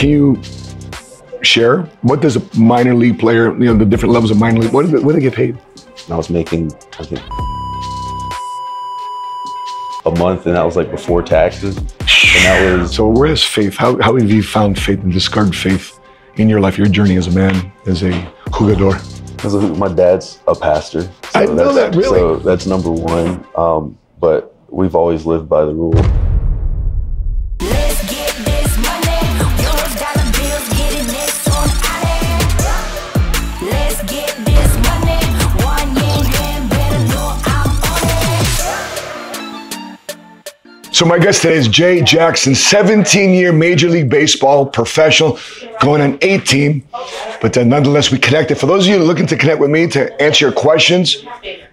Can you share what does a minor league player, you know, the different levels of minor league, what do they, what do they get paid? I was making, I think, a month, and that was like before taxes. And that was So where is faith? How, how have you found faith and discarded faith in your life, your journey as a man, as a jugador? because my dad's a pastor. So I know that's- that, really? So that's number one. Um, but we've always lived by the rule. So my guest today is Jay Jackson, 17-year Major League Baseball professional, going on 18. But uh, nonetheless, we connected. For those of you looking to connect with me to answer your questions,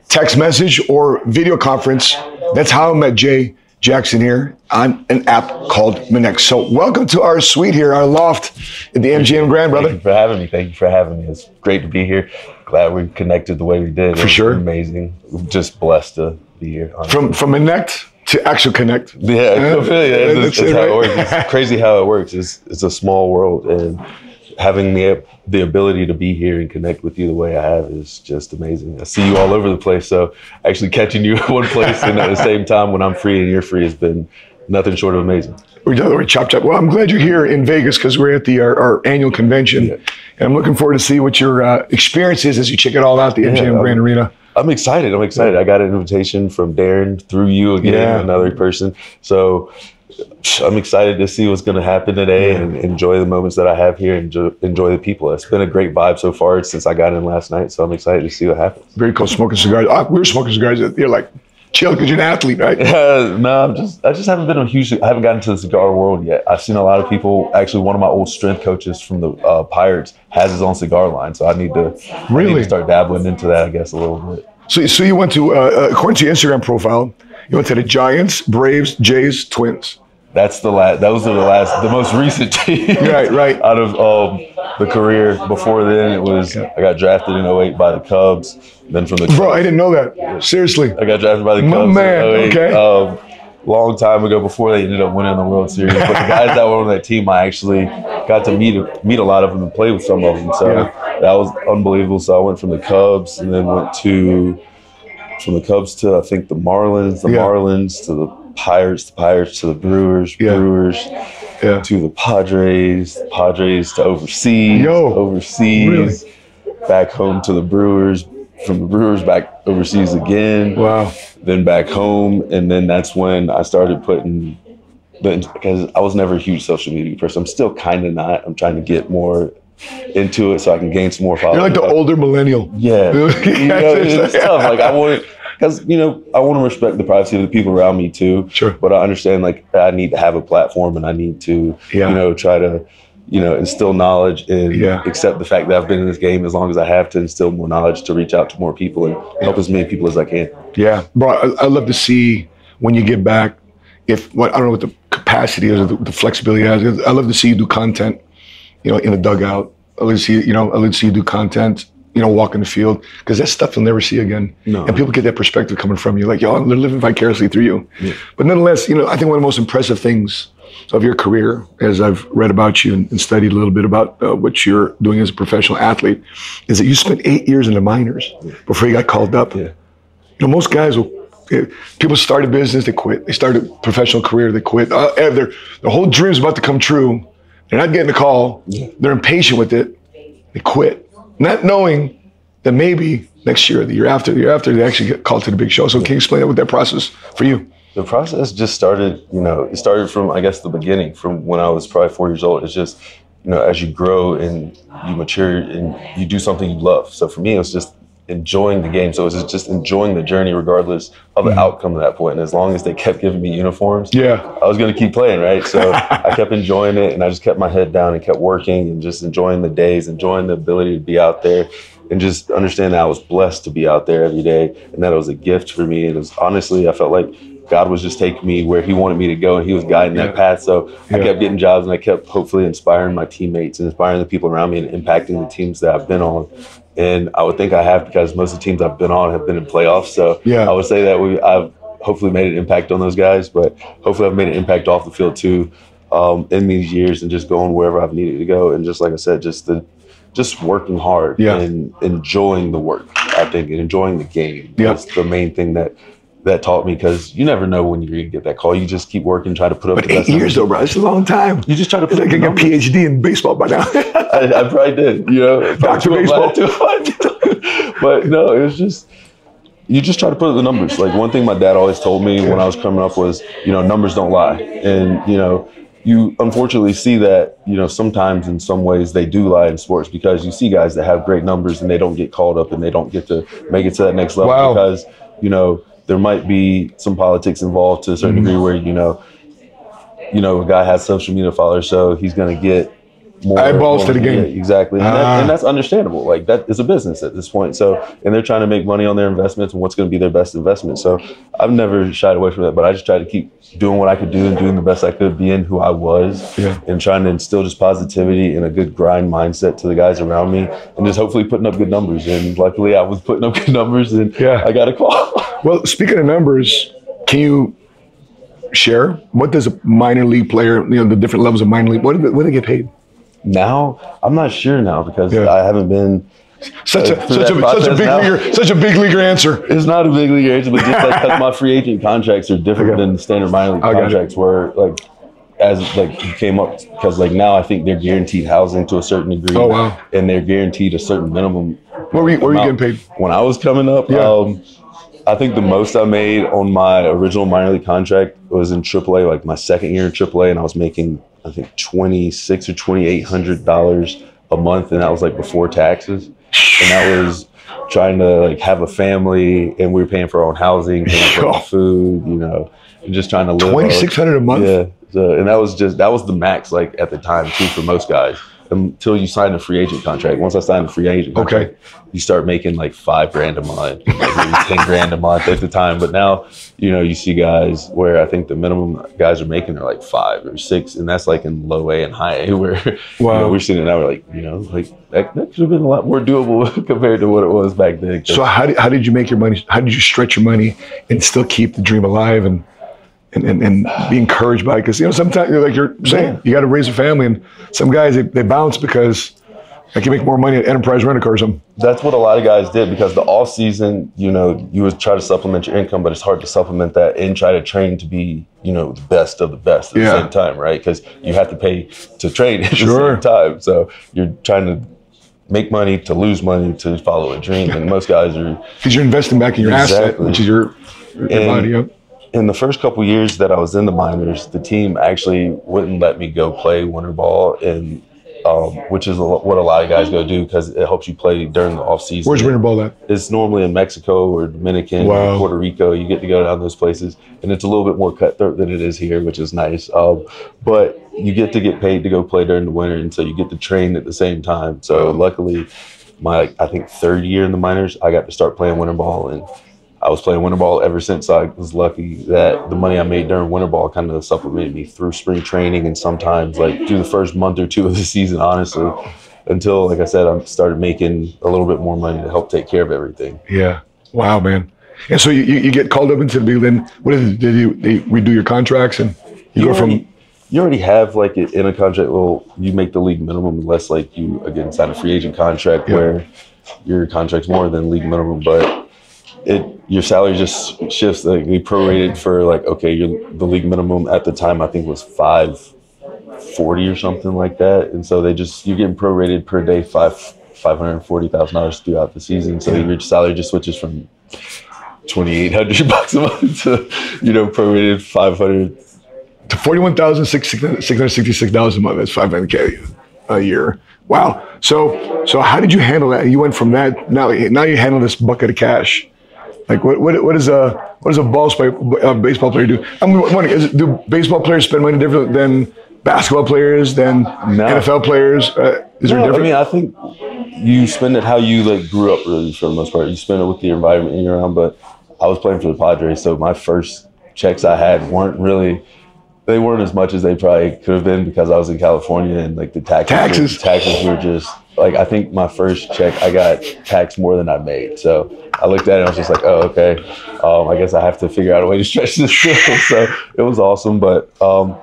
text message or video conference, that's how I met Jay Jackson here on an app called Minnect. So welcome to our suite here, our loft at the MGM Grand, brother. Thank you for having me. Thank you for having me. It's great to be here. Glad we connected the way we did. For sure. Amazing. Just blessed to be here. honestly. From from Connect to actually Connect. Yeah, Yeah, that's, that's how right? it works. It's crazy how it works. It's it's a small world, and having the the ability to be here and connect with you the way I have is just amazing. I see you all over the place, so actually catching you at one place and at the same time when I'm free and you're free has been nothing short of amazing. We're done. We're chop chop. Well, I'm glad you're here in Vegas because we're at the our, our annual convention, Yeah. and I'm looking forward to see what your uh, experience is as you check it all out. The MGM um, Grand Arena. I'm excited. I'm excited. I got an invitation from Darren through you again, Yeah. another person. So I'm excited to see what's going to happen today and enjoy the moments that I have here and enjoy, enjoy the people. It's been a great vibe so far since I got in last night. So I'm excited to see what happens. Very cool. Smoking cigars. Uh, we were smoking cigars. You're like chill because you're an athlete, right? Uh, no, I'm just I just haven't been a huge. I haven't gotten to the cigar world yet. I've seen a lot of people. Actually, one of my old strength coaches from the uh, Pirates has his own cigar line, so I need to I need Really? to start dabbling into that. I guess a little bit. So, so you went to, uh, uh, according to your Instagram profile, you went to the Giants, Braves, Jays, Twins. That's the last. Those are the last, the most recent teams. Right, right. Out of um, the career before then, it was I got drafted in 08 by the Cubs. Then from the Cubs, Bro, I didn't know that. Seriously. I got drafted by the My Cubs. in man, 08, okay. Um, long time ago, before they ended up winning the World Series. But the guys that were on that team, I actually got to meet meet a lot of them and play with some of them. So Yeah. that was unbelievable. So I went from the Cubs and then went to from the Cubs to I think the Marlins, the Yeah. Marlins to the Pirates, the Pirates to the Brewers, Yeah. Brewers Yeah. to the Padres, the Padres to overseas, Yo, overseas, back home to the Brewers, from the Brewers back overseas again, Wow. then back home, and then that's when I started putting the because I was never a huge social media person. I'm still kind of not. I'm trying to get more into it so I can gain some more followers. You're like the older millennial. Yeah, you know, it's tough. Like I want, because you know, I want to respect the privacy of the people around me too. Sure. But I understand like I need to have a platform and I need to, Yeah. you know, try to, you know, instill knowledge and Yeah. accept the fact that I've been in this game as long as I have to instill more knowledge to reach out to more people and help as many people as I can. Yeah, bro. I, I love to see when you get back. If what I don't know what the capacity is, or the, the flexibility is. I love to see you do content. You know, in the dugout. I love to see you know. I love to see you do content. You know, walk in the field because that stuff you'll never see again. No. And people get that perspective coming from you, like yo, they're living vicariously through you. Yeah. But nonetheless, you know, I think one of the most impressive things of your career, as I've read about you and, and studied a little bit about uh, what you're doing as a professional athlete, is that you spent eight years in the minors before you got called up. Yeah. You know, most guys will. eh, People start a business, they quit. They start a professional career, they quit. Uh, eh, their their whole dream's about to come true. They're not getting a call. They're impatient with it. They quit, not knowing that maybe next year, the year after, the year after, they actually get called to the big show. So, can you explain that with that process for you? The process just started, you know, it started from, I guess, the beginning, from when I was probably four years old. It's just, you know, as you grow and you mature and you do something you love. So for me, it was just enjoying the game. So it was just enjoying the journey, regardless of the mm-hmm. outcome at that point. And as long as they kept giving me uniforms, Yeah. I was going to keep playing, right? So I kept enjoying it and I just kept my head down and kept working and just enjoying the days, enjoying the ability to be out there and just understand that I was blessed to be out there every day and that it was a gift for me. And it was honestly, I felt like God was just taking me where He wanted me to go and He was guiding Yeah. that path. So I kept getting jobs and I kept hopefully inspiring my teammates and inspiring the people around me and impacting the teams that I've been on. And I would think I have because most of the teams I've been on have been in playoffs. So Yeah. I would say that we I've hopefully made an impact on those guys, but hopefully I've made an impact off the field too um, in these years and just going wherever I've needed to go. And just like I said, just the just working hard Yeah. and enjoying the work. I think and enjoying the game. Yeah. That's the main thing that that taught me because you never know when you're gonna get that call. You just keep working, try to put up But the eight best years numbers. though, bro. It's a long time. You just try to I put think up I got a. PhD in baseball by now. I, I probably did, you know, Doctor probably baseball. too much. but no, it was just you just try to put up the numbers. Like one thing my dad always told me when I was coming up was, you know, numbers don't lie, and you know. You unfortunately see that, you know, sometimes in some ways they do lie in sports because you see guys that have great numbers and they don't get called up and they don't get to make it to that next level Wow. because, you know, there might be some politics involved to a certain Mm-hmm. degree where, you know, you know, a guy has social media followers, so he's going to get more Eyeballs to the game. yeah, exactly, and, Ah. that, and that's understandable. Like that is a business at this point. So, and they're trying to make money on their investments and what's going to be their best investment. So, I've never shied away from that, but I just tried to keep doing what I could do and doing the best I could, being who I was, Yeah. and trying to instill just positivity and a good grind mindset to the guys around me, and just hopefully putting up good numbers. And luckily, I was putting up good numbers, and Yeah. I got a call. well, speaking of numbers, can you share what does a minor league player, you know, the different levels of minor league, what do they, what do they get paid? Now, I'm not sure now because Yeah. I haven't been. Such a such a such a big now. leaguer, such a big leaguer answer. It's not a big league answer, but just like 'cause my free agent contracts are different Okay. than the standard minor league contracts, where like as like came up because like now I think they're guaranteed housing to a certain degree. Oh, wow. And they're guaranteed a certain minimum. What were you, what were you getting paid? When I was coming up, Yeah. um, I think the most I made on my original minor league contract was in AAA, like my second year in AAA, and I was making I think twenty six or twenty eight hundred dollars a month, and that was like before taxes, and that was trying to like have a family, and we were paying for our own housing, paying for our food, you know, and just trying to live. Twenty six hundred a month. Yeah, so, and that was just that was the max like at the time too for most guys Um, until you sign a free agent contract. Once I signed a free agent Okay. you start making like five grand a month, like maybe ten grand a month at the time. But now, you know, you see guys where I think the minimum guys are making are like five or six, and that's like in low A and high A. Where you know, we're sitting now, we're like, you know, like that, that could have been a lot more doable compared to what it was back then. So how did, how did you make your money? How did you stretch your money and still keep the dream alive and and, and, and be encouraged by it? Because you know sometimes like you're saying, Yeah. you got to raise a family, and some guys they, they bounce because I can make more money at Enterprise Rent a Car or something. that's what a lot of guys did because the off season, you know, you would try to supplement your income, but it's hard to supplement that and try to train to be, you know, the best of the best at Yeah. the same time, right? Because you have to pay to train at Sure. the same time. So you're trying to make money to lose money to follow a dream, and most guys are. Because you're investing back in your asset, which is your, your And- body. Yep. In the first couple years that I was in the minors, the team actually wouldn't let me go play winter ball, and um, which is what a lot of guys go do because it helps you play during the off season. Where's winter ball at? it's normally in Mexico or Dominican Wow. or Puerto Rico. You get to go down those places, and it's a little bit more cutthroat than it is here, which is nice. Um, but you get to get paid to go play during the winter, and so you get to train at the same time. So luckily, my I think third year in the minors, I got to start playing winter ball, and I was playing winter ball ever since. I was lucky that the money I made during winter ball kind of supplemented me through spring training, and sometimes like through the first month or two of the season, honestly. Until, like I said, I started making a little bit more money to help take care of everything. Yeah. Wow, man. And so you, you, you get called up into the league. Then what is it? Did you they redo your contracts and you, go already, from? you already have like it in a contract. Well, you make the league minimum unless like you again sign a free agent contract Yeah. where your contract's more than league minimum, but it your salary just shifts. Like we prorated for like okay, your the league minimum at the time I think was five forty or something like that, and so they just you're getting prorated per day five five hundred forty thousand dollars throughout the season. So your salary just switches from twenty eight hundred bucks a month to you know prorated five hundred to forty-one thousand six hundred sixty-six dollars a month. That's five hundred k a year. Wow. So so how did you handle that? You went from that now now you handle this bucket of cash. Like what what what is a what does a ball uh, baseball player do? I'm wondering, do baseball players spend money different than basketball players than NFL players? Uh, is there a No, I mean, I think you spend it how you like grew up, really, for the most part. You spend it with the environment you're around. But I was playing for the Padres, so my first checks I had weren't really. They weren't as much as they probably could have been because I was in California and like the taxes. Taxes. Were, taxes were just like I think my first check I got taxed more than I made. So I looked at it and I was just like, oh okay, um, I guess I have to figure out a way to stretch this so it was awesome, but um,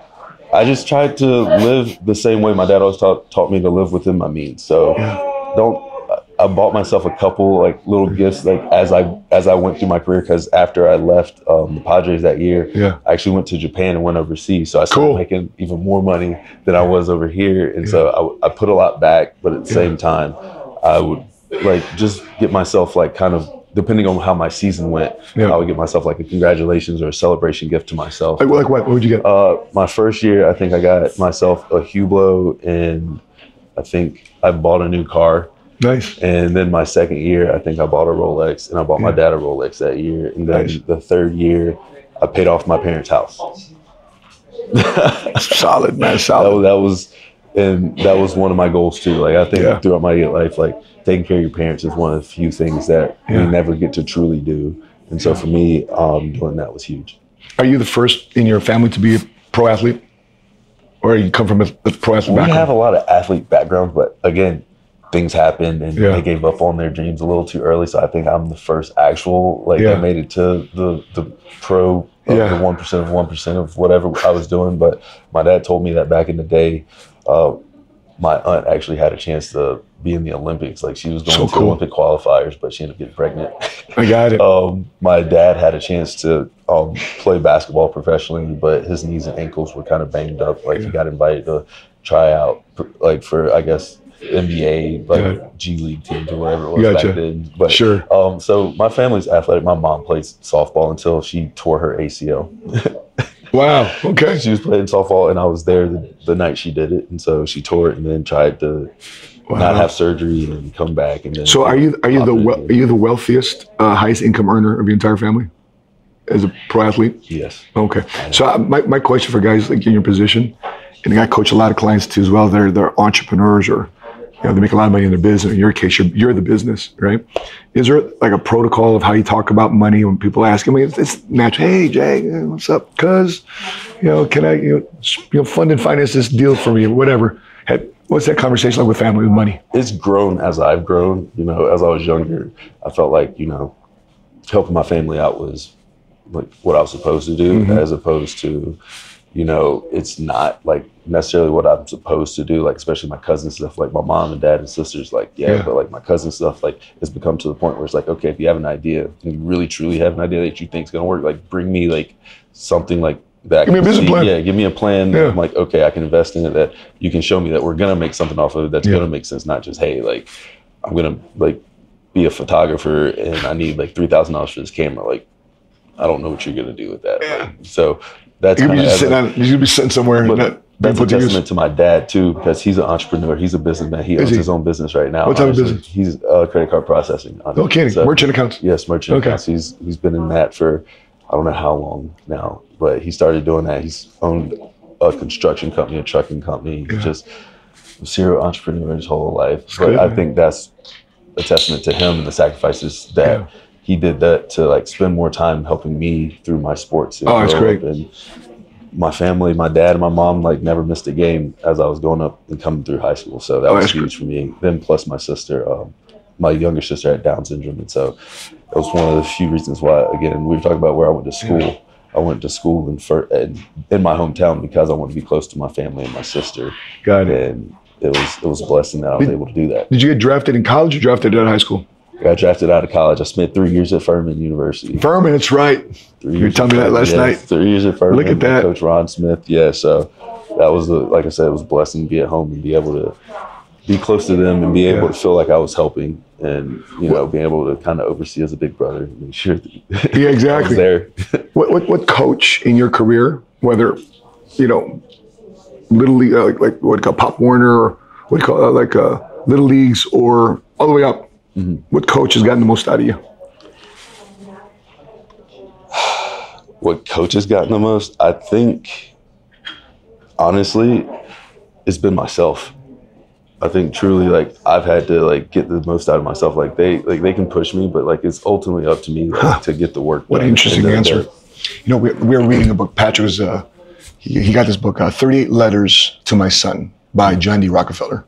I just tried to live the same way my dad always taught taught me to live within my means. So don't. I bought myself a couple like little gifts like as I as I went through my career because after I left um, the Padres that year, Yeah. I actually went to Japan and went overseas. So I started Cool. making even more money than I was over here, and so I, I put a lot back. But at the same time, I would like just get myself like kind of depending on how my season went, Yeah. I would get myself like a congratulations or a celebration gift to myself. Like, like what? What would you get? Uh, my first year, I think I got myself a Hublot, and I think I bought a new car. Nice. And then my second year, I think I bought a Rolex, and I bought my dad a Rolex that year. And then Nice. the third year, I paid off my parents' house. Solid, man. That Solid. was, that was, and that was one of my goals too. Like I think Yeah. throughout my life, like taking care of your parents is one of the few things that Yeah. we never get to truly do. And so for me, um, doing that was huge. Are you the first in your family to be a pro athlete, or you come from a, a pro athlete We background? have a lot of athlete backgrounds, but again, things happened and Yeah. they gave up on their dreams a little too early. So I think I'm the first actual like Yeah. that made it to the the pro of Yeah. the one percent of one percent of whatever I was doing. But my dad told me that back in the day, uh, my aunt actually had a chance to be in the Olympics. Like she was going So to cool. Olympic qualifiers, but she ended up getting pregnant. I got it. um, my dad had a chance to um, play basketball professionally, but his knees and ankles were kind of banged up. Like he got invited to try out, like for I guess NBA, like. G League teams or whatever it was Gotcha. back then. But Sure. Um, so my family's athletic. My mom played softball until she tore her ACL. Wow. Okay. she was playing softball, and I was there the, the night she did it, and so she tore it, and then tried to Wow. not have surgery and then come back, and then So are you are you the Pop it wel- in. are you the wealthiest, uh, highest income earner of your entire family, as a pro athlete? yes. Okay. So uh, my, my question for guys like in your position, and I coach a lot of clients too as well. They're they're entrepreneurs or you know they make a lot of money in their business. In your case, you're you're the business, right? Is there like a protocol of how you talk about money when people ask? I mean, it's, it's natural. Hey, Jay, what's up? Cuz, you know, can I you know, you know fund and finance this deal for me? Whatever. Had- What's that conversation like with family with money? it's grown as I've grown. You know, as I was younger, I felt like you know, helping my family out was like what I was supposed to do, Mm-hmm. as opposed to, you know, it's not like necessarily what I'm supposed to do. Like especially my cousin stuff, like my mom and dad and sisters, like yeah, Yeah. but like my cousin stuff, like it's become to the point where it's like okay, if you have an idea and you really truly have an idea that you think is gonna work, like bring me like something like. That Give me a business see- plan. Yeah, give me a plan. Yeah. I'm like, okay, I can invest in it. That you can show me that we're gonna make something off of it. That's Yeah. gonna make sense. Not just hey, like I'm gonna like be a photographer and I need like three thousand dollars for this camera. Like I don't know what you're gonna do with that. Like, so that's You could be kinda just sitting on, you could be sitting somewhere but not being that's a testament to my dad too, because he's an entrepreneur. He's a businessman. He owns he? his own business right now. What type of business? He's uh, credit card processing. No kidding. So- Merchant accounts. Yes, merchant Okay. accounts. He's he's been in that for I don't know how long now, but he started doing that. He's owned a construction company, a trucking company. Yeah. Just a serial entrepreneur his whole life. but good, I man. think that's a testament to him and the sacrifices that Yeah. he did that to like spend more time helping me through my sports. and Oh, that's great. And my family, my dad and my mom like never missed a game as I was going up and coming through high school. So that Oh, was huge for me. Then plus my sister, um, my younger sister had Down syndrome, and so that was one of the few reasons why. Again, we were talking about where I went to school. I went to school in fir- in, in my hometown because I wanted to be close to my family and my sister, Got it. and it was it was a blessing that I was Did- able to do that. Did you get drafted in college or drafted out of high school? Got drafted out of college. I spent three years at Furman University. Furman, that's right. Three You were telling me that last yeah, night. Three years at Furman. Look at that. Coach Ron Smith. Yeah, so that was the like I said, it was a blessing to be at home and be able to be close to them and be able Yeah. to feel like I was helping and you know being able to kind of oversee as a big brother and make sure that Yeah, exactly. there. What, what what coach in your career, whether you know, little league, uh, like like what call Pop Warner, or what do you call uh, like uh, little leagues, or all the way up, Mm-hmm. what coach has gotten the most out of you? what coach has gotten the most, I think, honestly, it's been myself. I think truly, like I've had to like get the most out of myself. Like they, like they can push me, but like it's ultimately up to me like, to get the work. What an interesting answer. You know, we, we were reading a book. Patrick was uh, he, he got this book, uh, 38 Letters to My Son by John D. Rockefeller.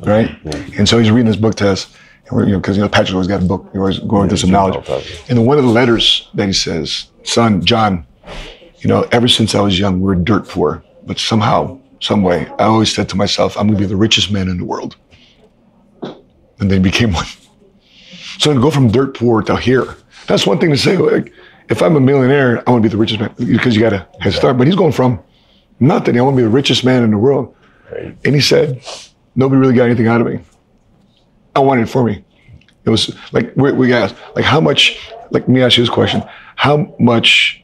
Right? And so he's reading this book to us. You know, because you know Patrick always got a book, he always going through some knowledge. And one of the letters that he says, son, John, you know, ever since I was young, we're dirt poor. but somehow, some way, I always said to myself, I'm gonna be the richest man in the world. And then he became one. So to go from dirt poor to here, that's one thing to say. Like, if I'm a millionaire, I want to be the richest man because you got to head start. But he's going from nothing. I want to be the richest man in the world. Right. And he said, nobody really got anything out of me. I wanted it for me. It was like we, we asked, like how much. Like let me ask you this question: How much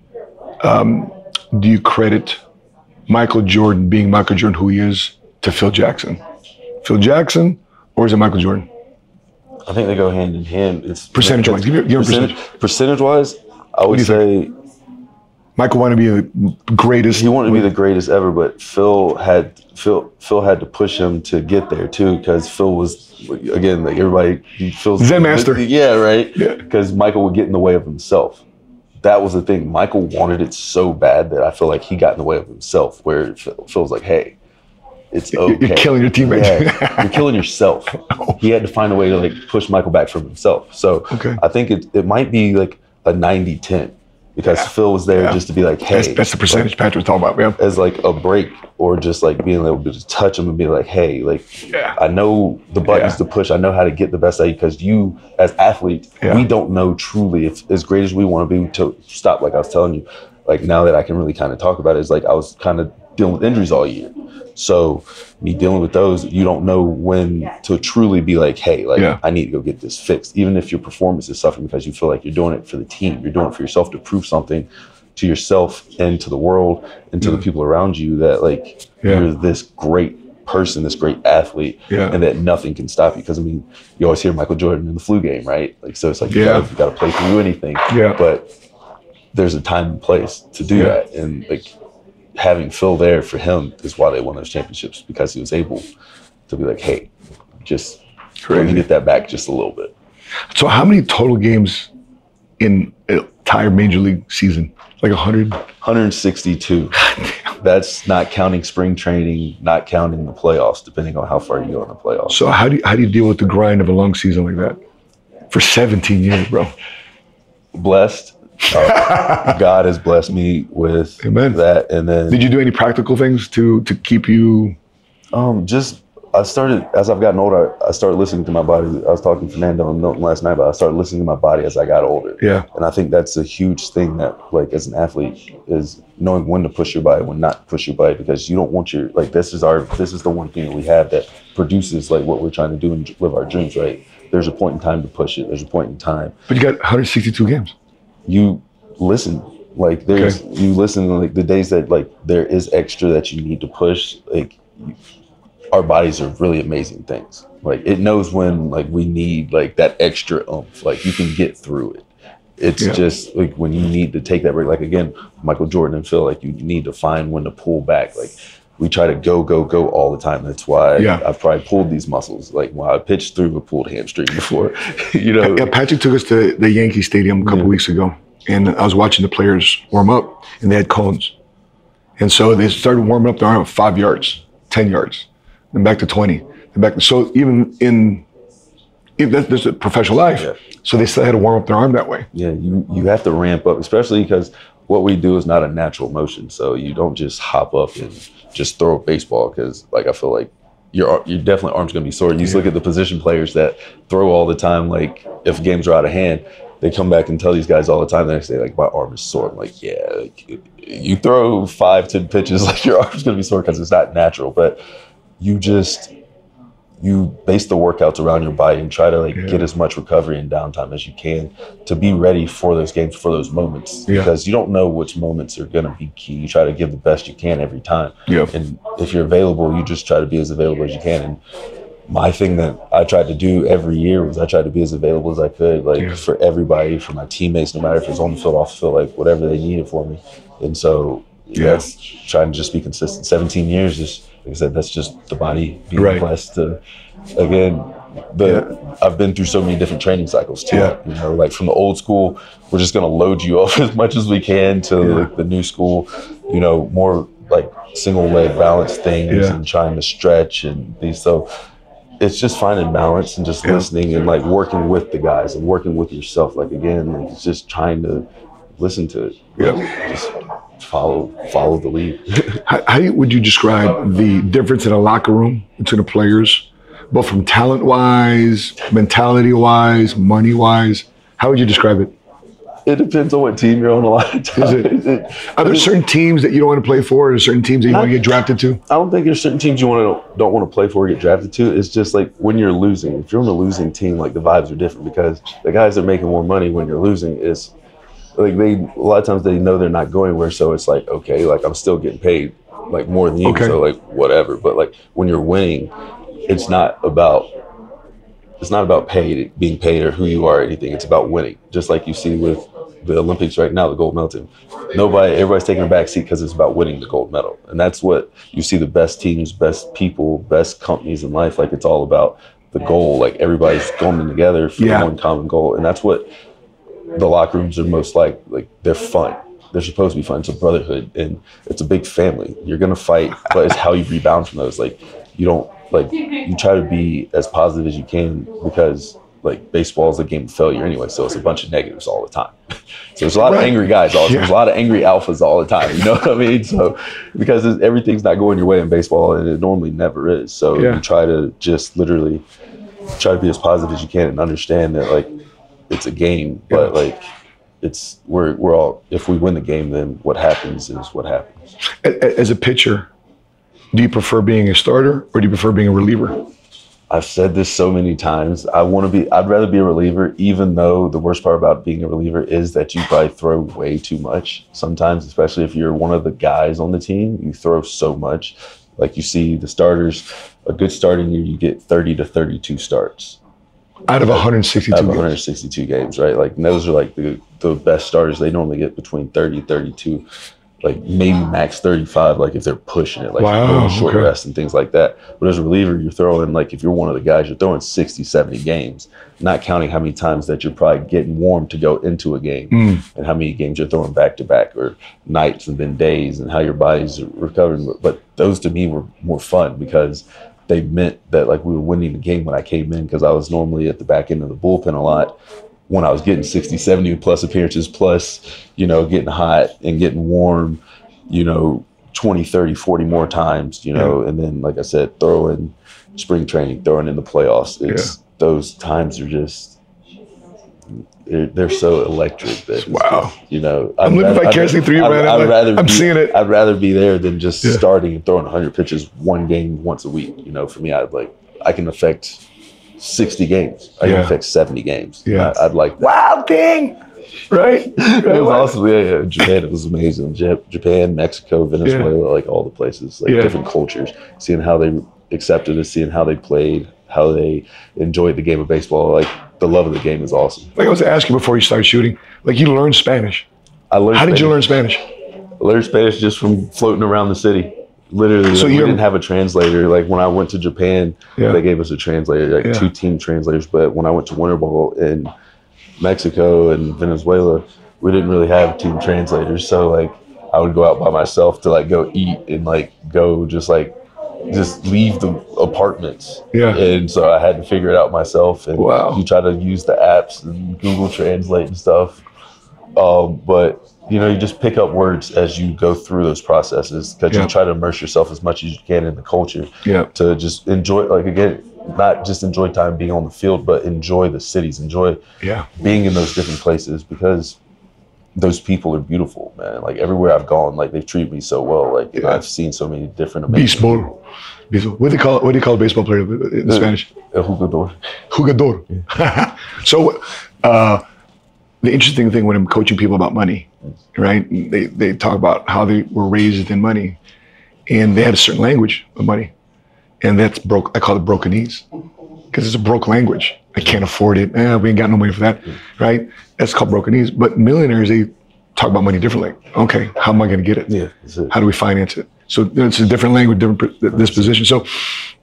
um, do you credit Michael Jordan being Michael Jordan, who he is, to Phil Jackson? Phil Jackson, or is it Michael Jordan? I think they go hand in hand. It's Percentage-wise, give me- give me percentage. Percentage wise, I would say Michael wanted to be the greatest. he wanted to be the greatest ever, but Phil had Phil Phil had to push him to get there too, because Phil was again like everybody feels Zen master. Yeah, right. Yeah. Because Michael would get in the way of himself. That was the thing. Michael wanted it so bad that I feel like he got in the way of himself. Where Phil, Phil's like, "Hey, it's okay. you're killing your teammates. Yeah, you're killing yourself." He had to find a way to like push Michael back from himself. So Okay. I think it it might be like a 90-10 because Phil was there Yeah. just to be like, "Hey, That's, that's the percentage Patrick was talking about, man. as like a break or just like being able to just touch him and be like, hey, like Yeah. I know the buttons Yeah. to push. I know how to get the best out of you because you as athletes, Yeah. we don't know truly if as great as we want to be to stop. Like I was telling you, like now that I can really kind of talk about it, is like I was kind of dealing with injuries all year. So me dealing with those, you don't know when to truly be like, hey, like Yeah. I need to go get this fixed. Even if your performance is suffering because you feel like you're doing it for the team, you're doing it for yourself to prove something to yourself and to the world and to the people around you that like Yeah. you're this great person, this great athlete, Yeah. and that nothing can stop you. Because I mean, you always hear Michael Jordan in the flu game, right? Like so, it's like you Yeah. gotta, you gotta play through anything. Yeah. But there's a time and place to do Yeah. that, and like having Phil there for him is why they won those championships because he was able to be like, hey, just let me get that back just a little bit. So how many total games in an entire major league season? Like 100? 162. That's not counting spring training, not counting the playoffs, depending on how far you go in the playoffs. So how do you, how do you deal with the grind of a long season like that? For 17 years, bro. Blessed. Uh, God has blessed me with Amen. that. And then Did you do any practical things to to keep you? um, just, I started, as I've gotten older, I started listening to my body. I was talking to Fernando and Milton last night, but I started listening to my body as I got older. Yeah. And I think that's a huge thing that, like, as an athlete, is knowing when to push your body, when not to push your body, because you don't want your like this is our this is the one thing that we have that produces like what we're trying to do and live our dreams. Right? There's a point in time to push it. There's a point in time But you got 162 games. You listen. Like there's Okay. you listen like the days that like there is extra that you need to push. Like you- our bodies are really amazing things. Like it knows when like we need like that extra oomph. Like you can get through it. It's Yeah. just like when you need to take that break. Like again, Michael Jordan and Phil. Like you need to find when to pull back. Like we try to go go go all the time. That's why Yeah. I've probably pulled these muscles. Like when I pitched through a pulled hamstring before. you know. Yeah, Patrick took us to the Yankee Stadium a couple Yeah. weeks ago, and I was watching the players warm up, and they had cones, and so they started warming up their arm at five yards, ten yards, and back to twenty, and back. To, so even in, there's a professional life, Yeah. so they still had to warm up their arm that way. Yeah, you you have to ramp up, especially because what we do is not a natural motion. So you don't just hop up and just throw a baseball because, like, I feel like your your definitely arm's gonna be sore. And you just look at the position players that throw all the time. Like, if games are out of hand, they come back and tell these guys all the time. They say like, my arm is sore. I'm like, yeah, like, you throw five ten pitches, like your arm's gonna be sore because it's not natural. But you just you base the workouts around your body and try to like Yeah. get as much recovery and downtime as you can to be ready for those games for those moments Yeah. because you don't know which moments are going to be key you try to give the best you can every time Yeah. and if you're available you just try to be as available as you can and my thing that I tried to do every year was I tried to be as available as I could, like Yeah. for everybody, for my teammates, no matter if it's on the field, off the field, like whatever they needed for me. And so Yeah. trying to just be consistent. 17 years is, like I said, that's just the body being Right. blessed to, again, the I've been through so many different training cycles too. Yeah. You know, like from the old school, we're just gonna load you up as much as we can to Yeah. like the new school, you know, more like single leg balance things Yeah. and trying to stretch and these so it's just finding balance and just Yeah. listening and like working with the guys and working with yourself. Like again, like it's just trying to listen to it. Yeah. Just follow follow the lead. How, how would you describe the difference in a locker room between the players, both from talent wise, mentality wise, money wise? How would you describe it? it depends on what team you're on a lot of times. it? Are there certain teams that you don't want to play for? or certain teams that you want to get drafted to? I don't think there's certain teams you want to don't want to play for or get drafted to. It's just like when you're losing. If you're on a losing team, like the vibes are different because the guys that are making more money when you're losing is like they a lot of times they know they're not going where, so it's like okay, like I'm still getting paid like more than you, Okay. so like whatever. But like when you're winning, it's not about it's not about paid being paid or who you are or anything. It's about winning. Just like you see with the Olympics right now, the gold medal team. Nobody, everybody's taking a back seat because it's about winning the gold medal, and that's what you see. The best teams, best people, best companies in life. Like it's all about the goal. Like everybody's going together for Yeah. one common goal, and that's what the locker rooms are most like. Like they're fun. They're supposed to be fun. It's a brotherhood, and it's a big family. You're gonna fight, but it's how you rebound from those. Like you don't like you try to be as positive as you can because like baseball is a game of failure anyway. So it's a bunch of negatives all the time. So there's a lot Right. of angry guys. All Yeah. there's a lot of angry alphas all the time. You know what I mean? So because everything's not going your way in baseball, and it normally never is. So Yeah. you try to just literally try to be as positive as you can and understand that like it's a game, but like it's we're we're all if we win the game, then what happens is what happens. As a pitcher, do you prefer being a starter or do you prefer being a reliever? I've said this so many times. I want to be. I'd rather be a reliever, even though the worst part about being a reliever is that you probably throw way too much. Sometimes, especially if you're one of the guys on the team, you throw so much. Like you see the starters, a good starting year, you get 30 to 32 starts. Out of 162 out of games. 162 games, right? Like those are like the the best starters. They normally get between 30, 32, like maybe max 35, like if they're pushing it, like Wow, short okay. rest and things like that. But as a reliever, you're throwing like if you're one of the guys, you're throwing 60, 70 games, not counting how many times that you're probably getting warm to go into a game Mm. and how many games you're throwing back to back or nights and then days and how your body's recovering. But those to me were more fun because they meant that like we were winning the game when I came in because I was normally at the back end of the bullpen a lot. When I was getting 60, 70 plus appearances, plus, you know, getting hot and getting warm, you know, 20, 30, 40 more times, you know, and then, like I said, throwing spring training, throwing in the playoffs. It's those times are just, they're, they're so electric that, Wow. you know, I'm I'd living rather- vicariously I'd- through you, I'd- man. I'd I'm, rather I'm be- seeing it. I'd rather be there than just Yeah. starting and throwing 100 pitches one game once a week. You know, for me, I'd like I can affect 60 games. I Yeah. can affect 70 games. Yeah. I, would like that. Wild thing, right? It was awesome. Yeah, yeah. Japan, it was amazing. Japan, Mexico, Venezuela, like all the places, like Yeah. different cultures. Seeing how they accepted it, seeing how they played, how they enjoyed the game of baseball. Like the love of the game is awesome. Like I was asking before you started shooting, like you learned Spanish. I learned. How did you learn Spanish. Spanish? I learned Spanish just from floating around the city. Literally, So like, we didn't have a translator. Like when I went to Japan, Yeah. they gave us a translator, like Yeah. two team translators. But when I went to Winter Bowl in Mexico and Venezuela, we didn't really have team translators. So like I would go out by myself to like go eat and like go just like just leave the apartments. Yeah. And so I had to figure it out myself. And Wow. you try to use the apps and Google Translate and stuff. Um, but you know, you just pick up words as you go through those processes because Yeah. you try to immerse yourself as much as you can in the culture Yeah. to just enjoy, like again, not just enjoy time being on the field, but enjoy the cities, enjoy Yeah. being in those different places because those people are beautiful, man. Like everywhere I've gone, like they've treated me so well. Like Yeah. I've seen so many different amazing Baseball. Baseball. What do you call what do you call a baseball player in Spanish? El jugador. Jugador. so, uh, the interesting thing when I'm coaching people about money, right? They, they talk about how they were raised in money and they had a certain language of money. And that's broke. I call it brokenese because it's a broke language. I can't afford it. Eh, we ain't got no money for that, right? That's called brokenese. But millionaires, they talk about money differently. Okay, how am I going to get it? Yeah, it. How do we finance it? So it's a different language, different pr- disposition. So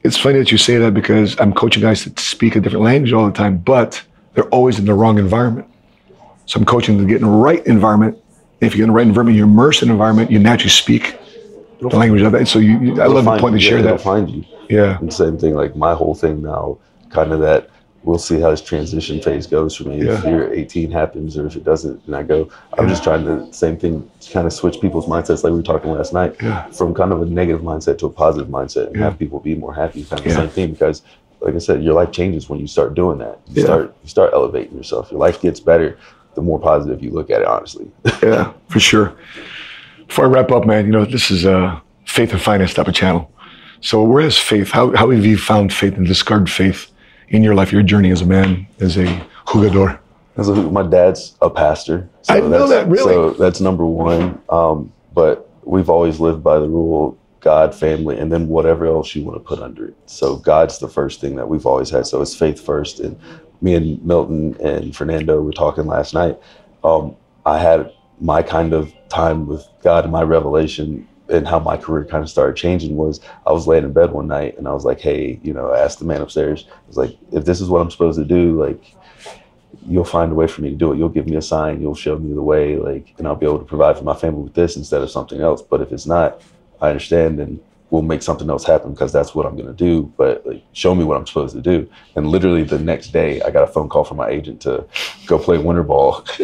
it's funny that you say that because I'm coaching guys that speak a different language all the time, but they're always in the wrong environment. So I'm coaching them to get in the right environment. If you're in the right environment, you're immersed in the environment, you naturally speak the language of that. So you, you I love the point to you. share Yeah, it'll that. find you. Yeah. And same thing, like my whole thing now, kind of that we'll see how this transition phase goes for me. If Yeah. year 18 happens or if it doesn't, and I go, I'm just trying to same thing, kind of switch people's mindsets like we were talking last night, Yeah. from kind of a negative mindset to a positive mindset, and Yeah. have people be more happy. Kind of Yeah. the same thing because, like I said, your life changes when you start doing that. You Yeah. start you start elevating yourself. Your life gets better the more positive you look at it. Honestly, Yeah, for sure. Before I wrap up, man, you know, this is a faith and finance type of channel. So where is faith? How, how have you found faith and discarded faith in your life, your journey as a man, as a jugador? As a, my dad's a pastor. So I know that's- that, really? So that's number one. Um, but we've always lived by the rule God, family, and then whatever else you want to put under it. So God's the first thing that we've always had. So it's faith first. And me and Milton and Fernando were talking last night. Um, I had my kind of time with God and my revelation and how my career kind of started changing was I was laying in bed one night and I was like, hey, you know, I asked the man upstairs, I was like, if this is what I'm supposed to do, like, you'll find a way for me to do it. You'll give me a sign, you'll show me the way, like, and I'll be able to provide for my family with this instead of something else. But if it's not, I understand and we'll make something else happen because that's what I'm gonna do. But like, show me what I'm supposed to do. And literally the next day, I got a phone call from my agent to go play winter ball,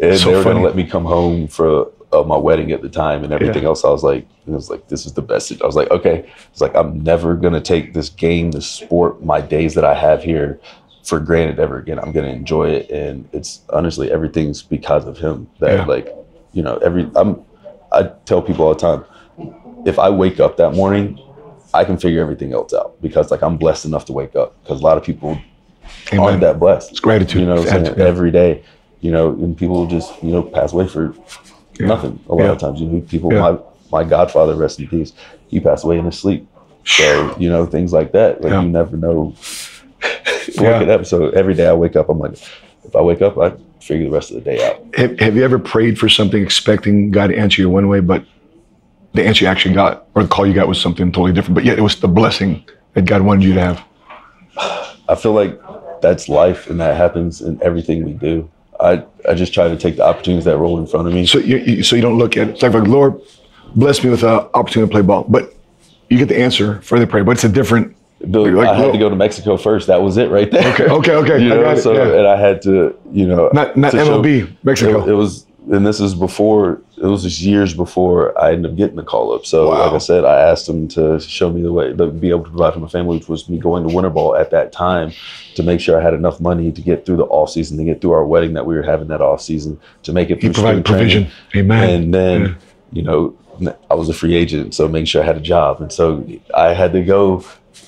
and So they were gonna let me come home for uh, my wedding at the time and everything Yeah. else. I was like, it was like, this is the best. I was like, okay. It's like I'm never gonna take this game, this sport, my days that I have here for granted ever again. I'm gonna enjoy it, and it's honestly everything's because of him. That Yeah. like, you know, every I'm. I tell people all the time, if I wake up that morning, I can figure everything else out because like I'm blessed enough to wake up. Because a lot of people Amen. aren't that blessed. It's gratitude. You know, what I'm saying? Yeah. every day. You know, and people just you know pass away for nothing. A lot Yeah. of times, you know, people. Yeah. My my godfather, rest in peace. He passed away in his sleep. So you know things like that. Like Yeah. you never know. Yeah. It up. So every day I wake up, I'm like, if I wake up, I figure the rest of the day out. Have, have you ever prayed for something expecting God to answer you one way, but the answer you actually got or the call you got was something totally different, but yet it was the blessing that God wanted you to have? I feel like that's life, and that happens in everything we do. I I just try to take the opportunities that roll in front of me. So you, you so you don't look at it. It's like, like Lord, bless me with an opportunity to play ball, but you get the answer for the prayer, but it's a different. Like, I had well- to go to Mexico first. That was it right there. Okay, okay, okay. you know, so yeah. and I had to, you know, Not- not to show- MLB, Mexico. It, it was, and this is before. It was just years before I ended up getting the call up. So, Wow. like I said, I asked him to show me the way to be able to provide for my family, which was me going to winter ball at that time to make sure I had enough money to get through the off season, to get through our wedding that we were having that off season, to make it through provided spring training. provision. Amen. And then, Yeah. you know, I was a free agent, so making sure I had a job, and so I had to go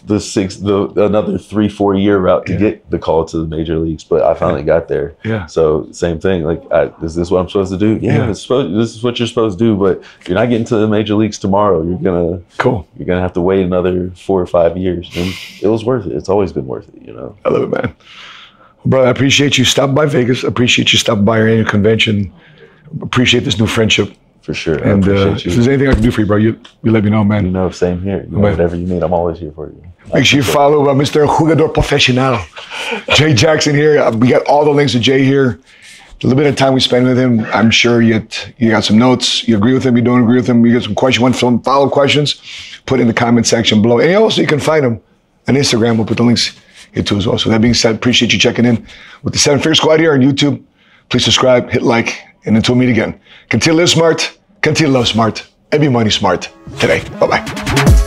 the six, the another three, four year route to Yeah. get the call to the major leagues. But I finally got there. Yeah. So same thing. Like, I, is this what I'm supposed to do? Yeah. Yeah. It's supposed, this is what you're supposed to do. But you're not getting to the major leagues tomorrow, you're gonna Cool. you're gonna have to wait another four or five years. And it was worth it. It's always been worth it. You know. I love it, man. Brother, I appreciate you stopping by Vegas. Appreciate you stopping by our annual convention. Appreciate this new friendship. For sure. And uh, if there's anything I can do for you, bro, you, you let me know, man. you know, same here. You know, whatever you need, I'm always here for you. Make sure you follow uh, Mr. Jugador Profesional. Jay Jackson here. Uh, we got all the links to Jay here. The little bit of time we spend with him, I'm sure you you got some notes. You agree with him, you don't agree with him, you got some questions, want some follow questions, put in the comment section below. And also you can find him on Instagram. We'll put the links here too as well. So that being said, appreciate you checking in with the Seven Figure Squad here on YouTube. Please subscribe, hit like, and until we meet again, continue to live smart, continue to love smart, and be money smart today. Bye bye.